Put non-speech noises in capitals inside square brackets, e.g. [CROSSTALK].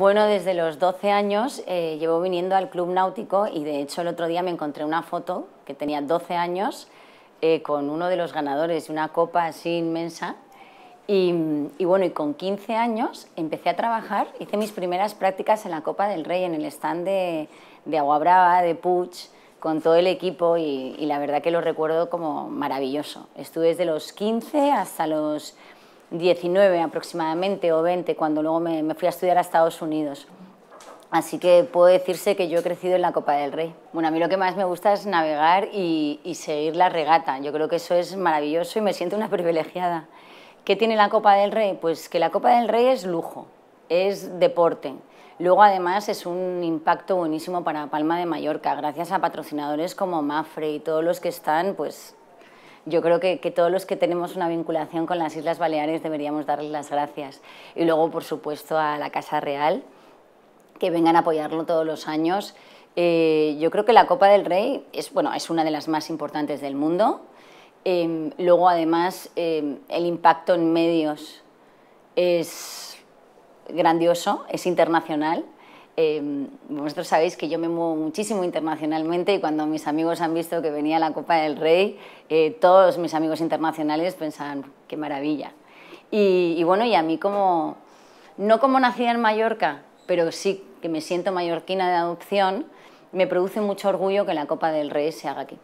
Bueno, desde los 12 años eh, llevo viniendo al club náutico y de hecho el otro día me encontré una foto que tenía 12 años eh, con uno de los ganadores y una copa así inmensa. Y, bueno, y con 15 años empecé a trabajar, hice mis primeras prácticas en la Copa del Rey, en el stand de, de Agua Brava, de Puig, con todo el equipo y, y la verdad que lo recuerdo como maravilloso. Estuve desde los 15 hasta los 19 aproximadamente o 20 cuando luego me, fui a estudiar a Estados Unidos. Así que puedo decirse que yo he crecido en la Copa del Rey. Bueno, a mí lo que más me gusta es navegar y, seguir la regata. Yo creo que eso es maravilloso y me siento una [LAUGHS] privilegiada. ¿Qué tiene la Copa del Rey? Pues que la Copa del Rey es lujo, es deporte. Luego además es un impacto buenísimo para Palma de Mallorca, gracias a patrocinadores como Mafre y todos los que están pues yo creo que, todos los que tenemos una vinculación con las Islas Baleares deberíamos darles las gracias. Y luego, por supuesto, a la Casa Real, que vengan a apoyarlo todos los años. Eh, yo creo que la Copa del Rey es, bueno, es una de las más importantes del mundo. Em, luego, además, em, el impacto en medios es grandioso, es internacional. Eh, vosotros sabéis que yo me muevo muchísimo internacionalmente y cuando mis amigos han visto que venía la Copa del Rey, eh, todos mis amigos internacionales pensaban, qué maravilla. Y, bueno, y a mí como, no como nacida en Mallorca, pero sí que me siento mallorquina de adopción, me produce mucho orgullo que la Copa del Rey se haga aquí.